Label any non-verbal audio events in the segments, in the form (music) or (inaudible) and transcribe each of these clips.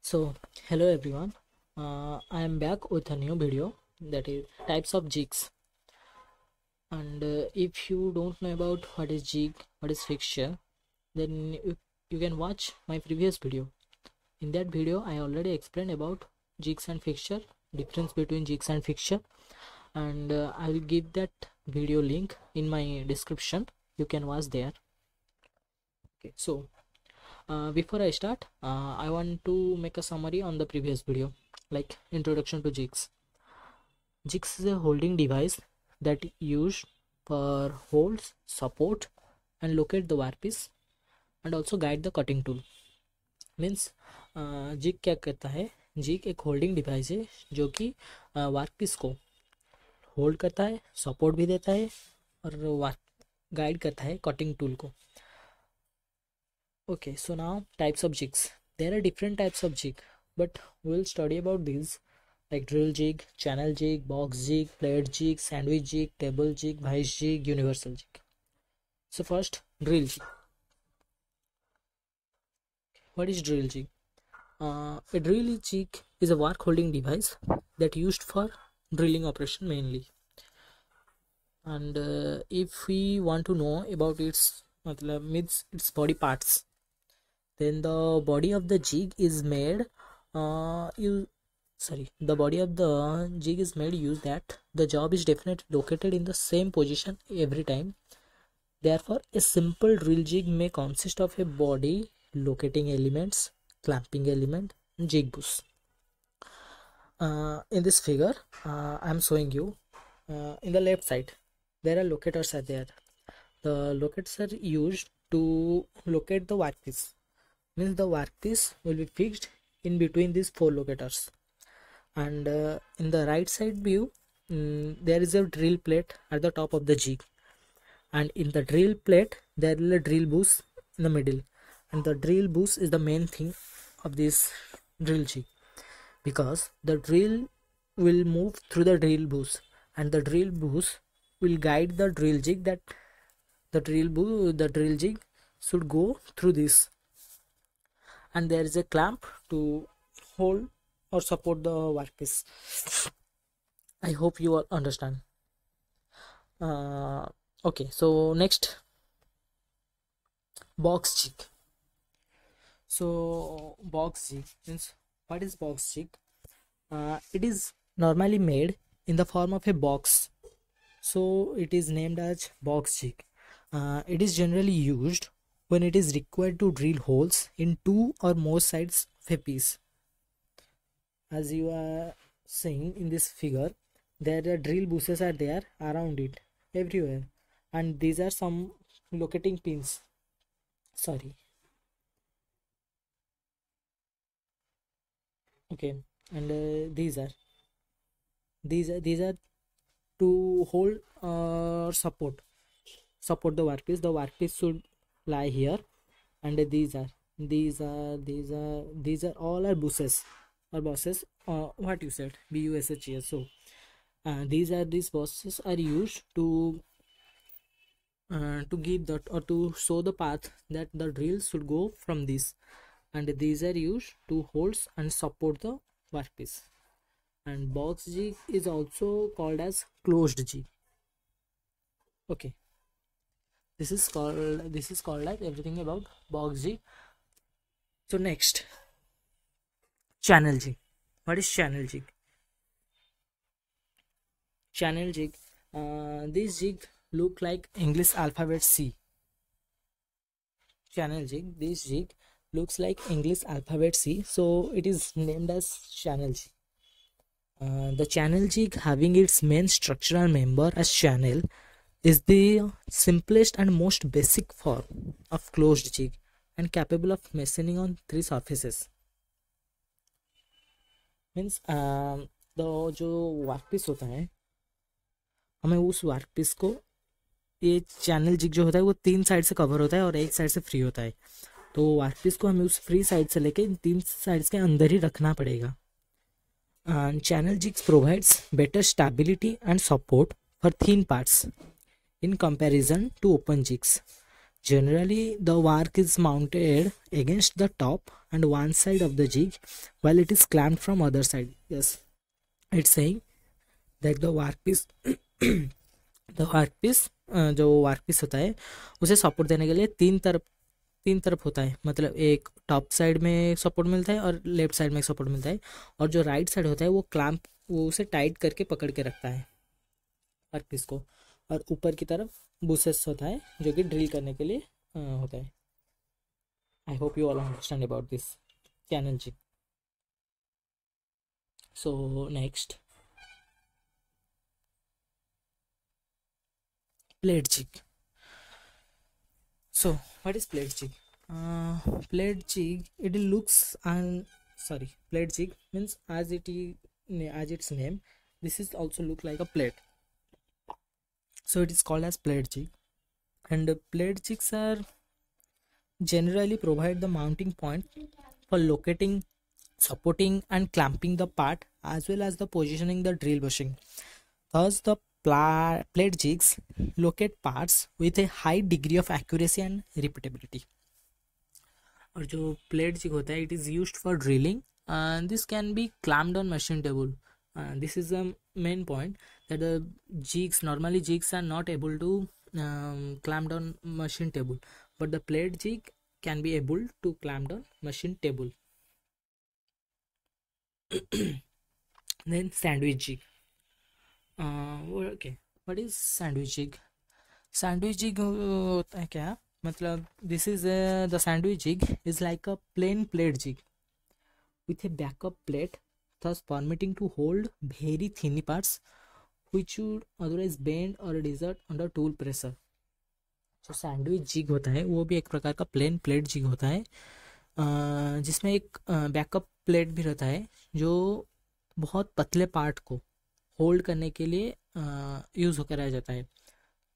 So, hello everyone. Uh, I am back with a new video that is types of jigs. And uh, if you don't know about what is jig, what is fixture, then you, you can watch my previous video. In that video, I already explained about jigs and fixture, difference between jigs and fixture, and uh, I will give that video link in my description. You can watch there. Okay, so uh, before I start, uh, I want to make a summary on the previous video, like introduction to jigs. Jigs is a holding device that used for holds, support, and locate the workpiece, and also guide the cutting tool. Means jig क्या करता है zig एक holding device है जो कि workpiece को hold करता है सपोर्ट भी देता है और वर्क गाइड करता है कटिंग टूल को okay so now types of jigs. There are different types of jig but we'll study about these like drill jig channel jig box jig plate jig sandwich jig table jig vice jig universal jig. So first drill jig. What is drill jig? Uh, a drill jig is a work holding device that used for drilling operation mainly. And uh, if we want to know about its means its body parts then the body of the jig is made uh you sorry the body of the jig is made use that. The job is definitely located in the same position every time. Therefore a simple drill jig may consist of a body locating elements clamping element jig bush uh, in this figure uh, i am showing you uh, in the left side there are locators are there. The locators are used to locate the workpiece means the workpiece will be fixed in between these four locators. And uh, in the right side view mm, there is a drill plate at the top of the jig. And in the drill plate there is a drill bush in the middle. And the drill bush is the main thing of this drill jig. Because the drill will move through the drill bush and the drill bush will guide the drill jig that the drill bu- the drill jig should go through this and there is a clamp to hold or support the workpiece. I hope you all understand. Uh, okay so next box jig so box jig means what is box jig uh, it is normally made in the form of a box. So it is named as box jig uh, it is generally used when it is required to drill holes in two or more sides of a piece. As you are seeing in this figure, there are drill bushes are there around it everywhere, and these are some locating pins. Sorry. Okay, and uh, these are these are these are to hold or support support the workpiece. The workpiece should lie here. And these are these are these are these are all our buses or bosses uh, what you said b-u-s-h-e-s so uh, these are these bosses are used to uh, to give that or to show the path that the drill should go from this. And these are used to hold and support the workpiece. And box jig is also called as closed jig okay this is called this is called as everything about box jig so next channel jig what is channel jig channel jig uh, this jig look like english alphabet c. Channel jig this jig looks like english alphabet c. So it is named as channel jig uh, the channel jig having its main structural member as channel is the simplest and most basic form of closed jig and capable of machining on three surfaces means the जो workpiece होता है हमें उस workpiece को ये channel zig जो होता है वो तीन साइड से कवर होता है और एक साइड से फ्री होता है तो वर्कपीस को हमें उस फ्री साइड से लेके इन तीन साइड्स के अंदर ही रखना पड़ेगा channel jigs provides better stability and support for thin parts in comparison to open jigs Generally, the work is mounted against the top and one side of the jig while it is clamped from other side. Yes, it's saying that the workpiece the workpiece जो workpiece होता है उसे support देने के लिए तीन तरफ़ तीन तरफ़ होता है मतलब एक टॉप साइड में सपोर्ट मिलता है और लेफ़्ट साइड में सपोर्ट मिलता है और जो राइट साइड होता है वो क्लैम्प वो उसे टाइट करके पकड़ के रखता है वर्कपीस को और ऊपर की तरफ़ बुसेस होता है, जो कि ड्रिल करने के लिए होता है। I hope you all understand about this canon jig so next plate jig so what is plate jig plate jig it looks and sorry plate jig means as it as its name this is also look like a plate so it is called as plate jig and plate jigs are generally provide the mounting point for locating supporting and clamping the part as well as the positioning the drill bushing thus the plate jigs locate parts with a high degree of accuracy and repeatability. और जो plate jig होता है it is use for drilling this can be clamped on machine table this is point. Main point that the jigs normally jigs are not able to um, clamp down machine table but the plate jig can be able to clamp down machine table (coughs) then sandwich jig okay what is sandwich zig sandwich jig होता है क्या मतलब this is the sandwich jig is like a plain plate jig with a backup plate thus permitting to hold very thin parts which would otherwise bend or desert under tool pressure. जो sandwich jig होता है, वो भी एक प्रकार का plane plate jig होता है। जिसमें एक बैकअप प्लेट भी रहता है, जो बहुत पतले पार्ट को होल्ड करने के लिए यूज़ होकर रह जाता है।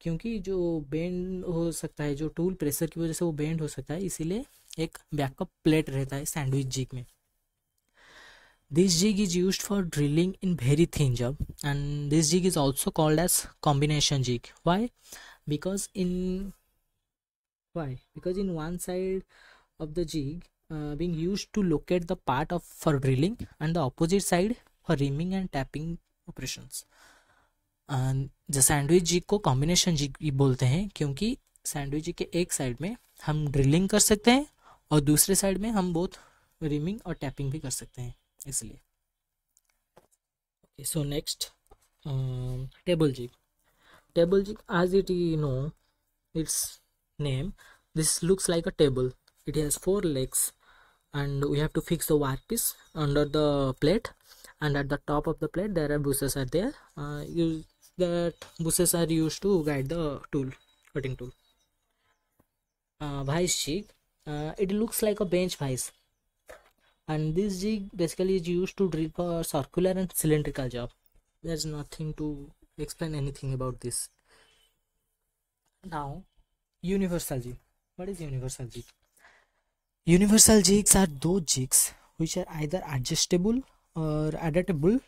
क्योंकि जो बेंड हो सकता है, जो टूल प्रेशर की वजह से वो बेंड हो सकता है, इसीलिए एक बैकअप प्लेट रहता है सैंडविच जिग में। This jig is use for drilling in very thin job and this jig is also called as combination jig why because in why because in one side of the jig being used to locate the part of, for drilling, and the opposite side for reaming and tapping operations the sandwich jig को combination jig बोलते हैं, क्योंकि sandwich zig के एक side में हम drilling कर सकते हैं, और दूसरे साइड में हम बोथ रिमिंग और टैपिंग भी कर सकते हैं। इसलिए okay so next table zig table zig as it you know it's name this looks like a table it has four legs and we have to fix the workpiece under the plate and at the top of the plate there are buses are there uh, use that buses are used to guide the tool cutting tool uh, vice jig uh, it looks like a bench vice and this jig basically is used to drill for circular and cylindrical job. There's nothing to explain anything about this. Now universal jig. What is universal jig? Universal jigs are those jigs which are either adjustable or adaptable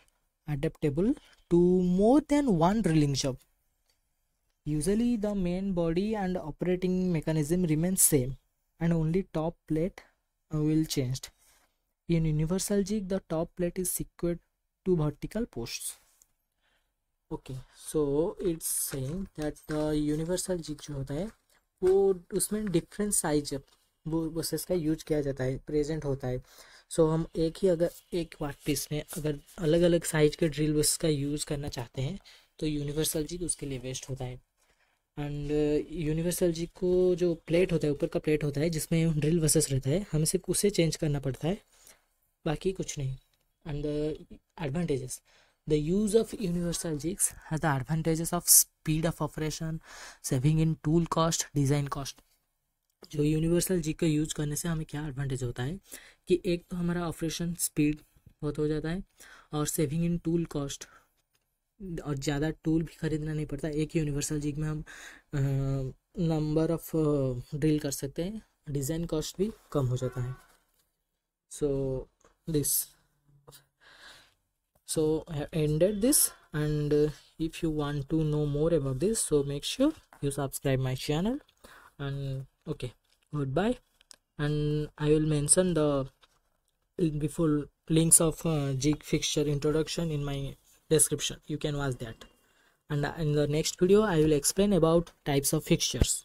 adaptable to more than one drilling job. Usually the main body and operating mechanism remains same and only top plate will changed in universal jig the top plate is secured to vertical posts. So it's saying that the universal jig जो होता है वो उसमें different size वो bushes का use किया जाता है प्रेजेंट होता है। सो so, हम एक ही अगर एक वाट पीस में अगर अलग अलग साइज़ के ड्रिल बस का यूज़ करना चाहते हैं तो यूनिवर्सल जी उसके लिए वेस्ट होता है। एंड यूनिवर्सल जी को जो प्लेट होता है ऊपर का प्लेट होता है जिसमें ड्रिल बसेस रहता है हमें सिर्फ़ उसे चेंज करना पड़ता है। बाकी कुछ नहीं। And advantages the use of universal jigs has the advantages of speed of operation saving in tool cost design cost जो यूनिवर्सल जी का यूज़ करने से हमें क्या एडवांटेज होता है? कि एक तो हमारा ऑपरेशन स्पीड बहुत हो जाता है और सेविंग इन टूल कॉस्ट और ज़्यादा टूल भी खरीदना नहीं पड़ता। एक यूनिवर्सल जिग में हम नंबर ऑफ़ ड्रिल कर सकते हैं। डिज़ाइन कॉस्ट भी कम हो जाता है। सो this. So i have ended this and uh, if you want to know more about this so make sure you subscribe my channel and okay goodbye. And i will mention the before links of uh, jig fixture introduction in my description. You can watch that. And in the next video i will explain about types of fixtures.